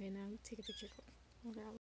Okay, now take a picture.